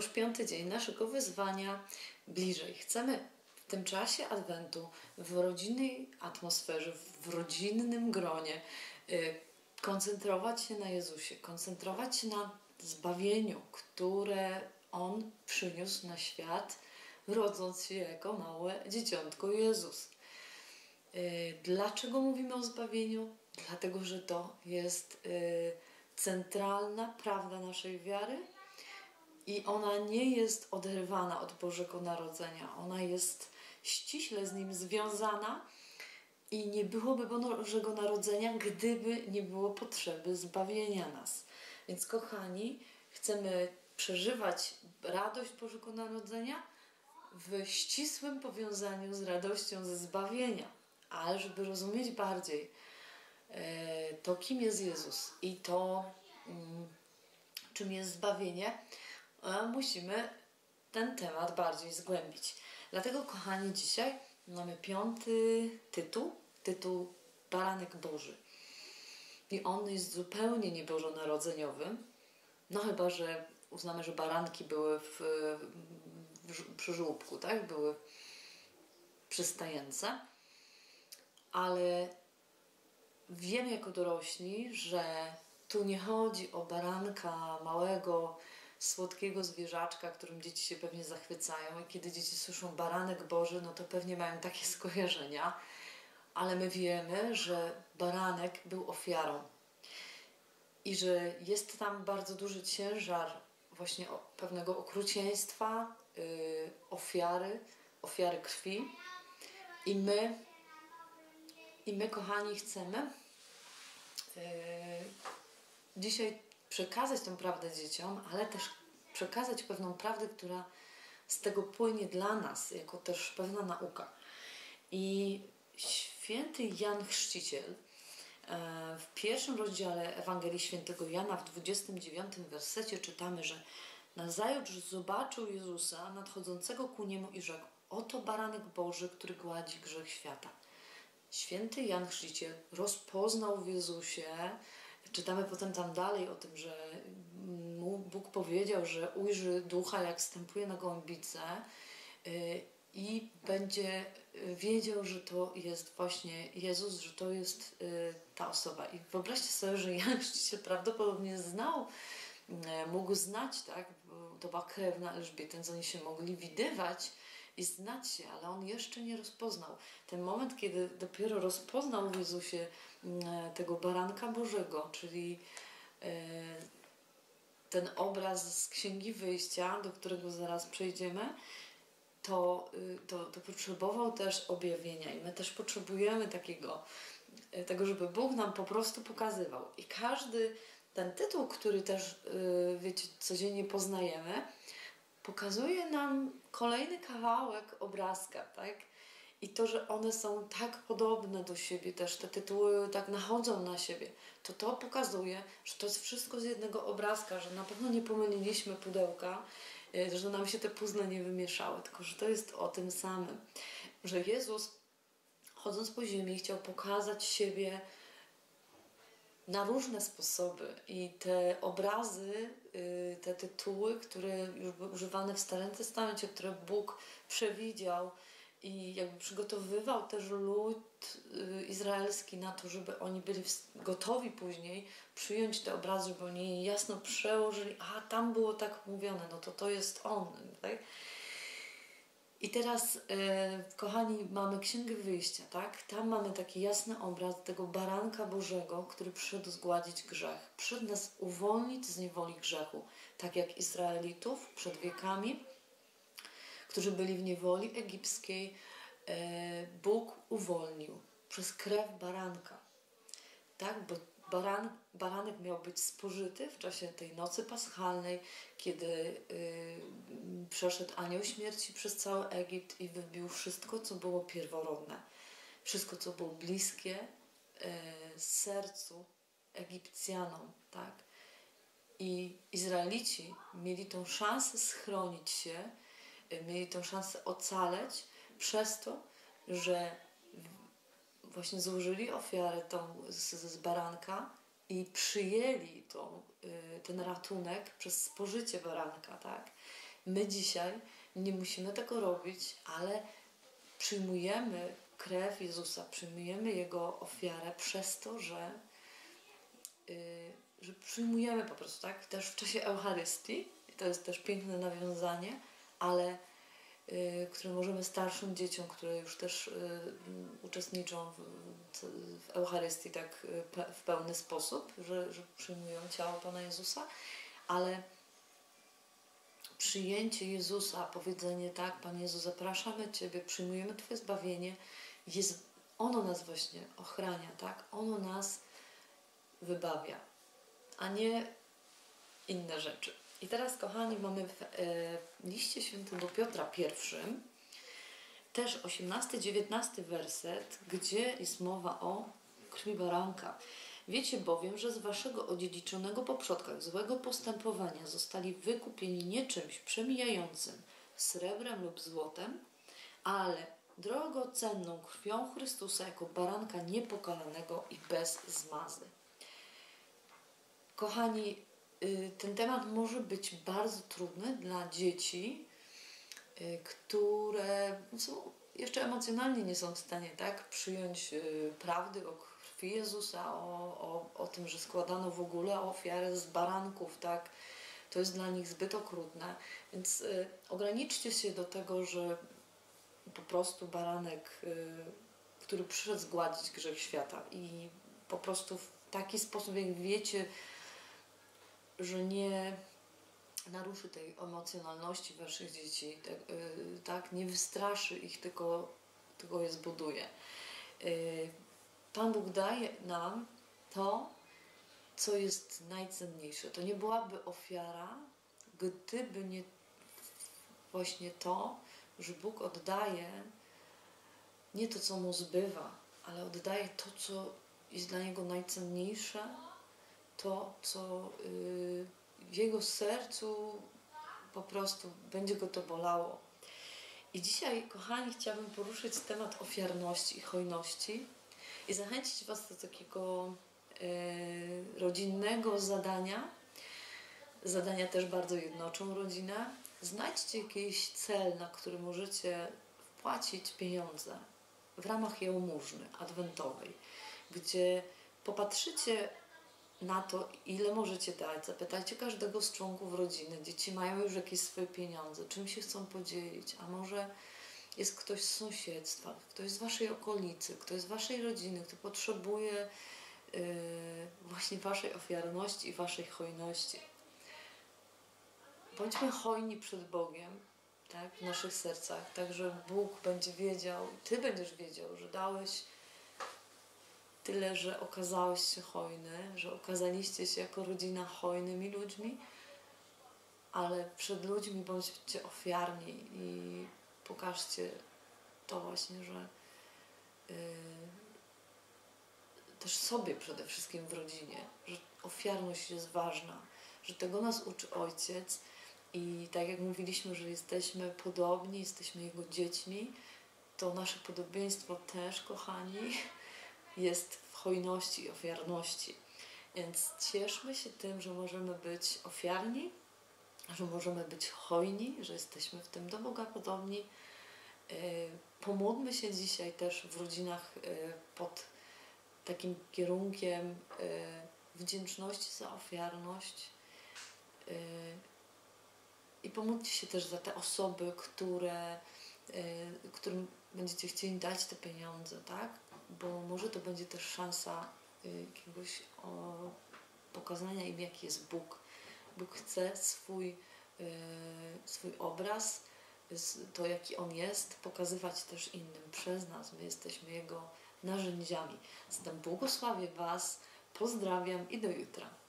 już piąty dzień naszego wyzwania bliżej. Chcemy w tym czasie Adwentu, w rodzinnej atmosferze, w rodzinnym gronie, y, koncentrować się na Jezusie, koncentrować się na zbawieniu, które On przyniósł na świat, rodząc się jako małe dzieciątko Jezus. Y, dlaczego mówimy o zbawieniu? Dlatego, że to jest y, centralna prawda naszej wiary i ona nie jest oderwana od Bożego Narodzenia. Ona jest ściśle z nim związana i nie byłoby Bożego Narodzenia, gdyby nie było potrzeby zbawienia nas. Więc, kochani, chcemy przeżywać radość Bożego Narodzenia w ścisłym powiązaniu z radością ze zbawienia. Ale żeby rozumieć bardziej e, to, kim jest Jezus i to, mm, czym jest zbawienie, musimy ten temat bardziej zgłębić. Dlatego, kochani, dzisiaj mamy piąty tytuł, tytuł Baranek Boży. I on jest zupełnie niebożonarodzeniowy, no chyba, że uznamy, że baranki były w, w, przy żłóbku, tak? Były przystające. Ale wiemy jako dorośli, że tu nie chodzi o baranka małego, słodkiego zwierzaczka, którym dzieci się pewnie zachwycają i kiedy dzieci słyszą baranek Boży, no to pewnie mają takie skojarzenia, ale my wiemy, że baranek był ofiarą i że jest tam bardzo duży ciężar właśnie pewnego okrucieństwa, yy, ofiary, ofiary krwi. I my i my, kochani, chcemy yy, dzisiaj przekazać tę prawdę dzieciom, ale też przekazać pewną prawdę, która z tego płynie dla nas, jako też pewna nauka. I święty Jan Chrzciciel e, w pierwszym rozdziale Ewangelii Świętego Jana w 29 wersecie czytamy, że nazajutrz zobaczył Jezusa nadchodzącego ku niemu i rzekł Oto baranek Boży, który gładzi grzech świata. Święty Jan Chrzciciel rozpoznał w Jezusie Czytamy potem tam dalej o tym, że Bóg powiedział, że ujrzy ducha, jak wstępuje na gołębicę y, i będzie wiedział, że to jest właśnie Jezus, że to jest y, ta osoba. I wyobraźcie sobie, że Jan się prawdopodobnie znał, y, mógł znać, tak, to była krewna Elżbiety, więc oni się mogli widywać, i znać się, ale on jeszcze nie rozpoznał. Ten moment, kiedy dopiero rozpoznał w Jezusie mm, tego baranka Bożego, czyli e, ten obraz z Księgi Wyjścia, do którego zaraz przejdziemy, to, y, to, to potrzebował też objawienia i my też potrzebujemy takiego, e, tego, żeby Bóg nam po prostu pokazywał. I każdy ten tytuł, który też, y, wiecie, codziennie poznajemy, pokazuje nam kolejny kawałek obrazka, tak? I to, że one są tak podobne do siebie, też te tytuły tak nachodzą na siebie, to to pokazuje, że to jest wszystko z jednego obrazka, że na pewno nie pomyliliśmy pudełka, y, że nam się te puzzle nie wymieszały, tylko że to jest o tym samym. Że Jezus, chodząc po ziemi, chciał pokazać siebie na różne sposoby i te obrazy, y, te tytuły, które już były używane w Starym Testamencie, które Bóg przewidział i jakby przygotowywał też lud y, izraelski na to, żeby oni byli gotowi później przyjąć te obrazy, żeby oni jasno przełożyli, a tam było tak mówione, no to to jest On, tak? I teraz, e, kochani, mamy Księgę Wyjścia, tak? Tam mamy taki jasny obraz tego baranka Bożego, który przyszedł zgładzić grzech. Przyszedł nas uwolnić z niewoli grzechu, tak jak Izraelitów przed wiekami, którzy byli w niewoli egipskiej. E, Bóg uwolnił przez krew baranka, tak? Bo baran, baranek miał być spożyty w czasie tej nocy paschalnej, kiedy y, przeszedł anioł śmierci przez cały Egipt i wybił wszystko, co było pierworodne, wszystko, co było bliskie y, sercu Egipcjanom, tak? I Izraelici mieli tą szansę schronić się, y, mieli tą szansę ocaleć przez to, że właśnie złożyli ofiarę tą z, z baranka i przyjęli tą, y, ten ratunek przez spożycie baranka, tak? My dzisiaj nie musimy tego robić, ale przyjmujemy krew Jezusa, przyjmujemy Jego ofiarę przez to, że, yy, że przyjmujemy po prostu, tak? Też w czasie Eucharystii, to jest też piękne nawiązanie, ale które możemy starszym dzieciom, które już też yy, uczestniczą w, Eucharystii tak pe, w pełny sposób, że, że przyjmują ciało Pana Jezusa, ale przyjęcie Jezusa, powiedzenie tak, Panie Jezu, zapraszamy Ciebie, przyjmujemy Twoje zbawienie, jest, ono nas właśnie ochrania, tak? Ono nas wybawia, a nie inne rzeczy. I teraz, kochani, mamy w e, liście świętego Piotra pierwszym, też 18-19 werset, gdzie jest mowa o krwi baranka. Wiecie bowiem, że z waszego odziedziczonego po przodkach złego postępowania zostali wykupieni nie czymś przemijającym, srebrem lub złotem, ale drogocenną krwią Chrystusa jako baranka niepokalanego i bez zmazy. Kochani, ten temat może być bardzo trudny dla dzieci, y, które są, jeszcze emocjonalnie nie są w stanie tak przyjąć y, prawdy o krwi Jezusa, o, o, o tym, że składano w ogóle ofiarę z baranków, tak? To jest dla nich zbyt okrutne. Więc y, ograniczcie się do tego, że po prostu baranek, y, który przyszedł zgładzić grzech świata i po prostu w taki sposób, jak wiecie, że nie naruszy tej emocjonalności waszych dzieci, tak, y, tak nie wystraszy ich, tylko, tylko je zbuduje. Y, Pan Bóg daje nam to, co jest najcenniejsze. To nie byłaby ofiara, gdyby nie właśnie to, że Bóg oddaje nie to, co mu zbywa, ale oddaje to, co jest dla niego najcenniejsze, to, co yy, w jego sercu po prostu będzie go to bolało. I dzisiaj, kochani, chciałabym poruszyć temat ofiarności i hojności i zachęcić Was do takiego yy, rodzinnego zadania. Zadania też bardzo jednoczą rodzinę. Znajdźcie jakiś cel, na który możecie wpłacić pieniądze w ramach jałmużny adwentowej, gdzie popatrzycie na to, ile możecie dać. Zapytajcie każdego z członków rodziny. Dzieci mają już jakieś swoje pieniądze, czym się chcą podzielić, a może jest ktoś z sąsiedztwa, ktoś z waszej okolicy, ktoś z waszej rodziny, kto potrzebuje yy, właśnie waszej ofiarności i waszej hojności. Bądźmy hojni przed Bogiem, tak, w naszych sercach, tak, że Bóg będzie wiedział, Ty będziesz wiedział, że dałeś tyle, że okazałeś się hojny, że okazaliście się jako rodzina hojnymi ludźmi, ale przed ludźmi bądźcie ofiarni i pokażcie to właśnie, że yy, też sobie przede wszystkim w rodzinie, że ofiarność jest ważna, że tego nas uczy ojciec i tak jak mówiliśmy, że jesteśmy podobni, jesteśmy jego dziećmi, to nasze podobieństwo też, kochani, jest w hojności i ofiarności. Więc cieszmy się tym, że możemy być ofiarni, że możemy być hojni, że jesteśmy w tym do Boga podobni. Y, pomódlmy się dzisiaj też w rodzinach y, pod takim kierunkiem y, wdzięczności za ofiarność. I pomódlcie się też za te osoby, które, którym będziecie chcieli dać te pieniądze, tak? Bo może to będzie też szansa jakiegoś o, pokazania im, jaki jest Bóg. Bóg chce swój, swój obraz, to jaki On jest, pokazywać też innym przez nas. My jesteśmy Jego narzędziami. Zatem błogosławię Was, pozdrawiam i do jutra.